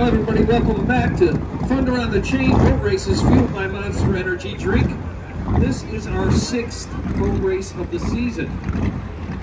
Hello, everybody. Welcome back to Thunder on the Chain boat races fueled by Monster Energy Drink. This is our sixth boat race of the season.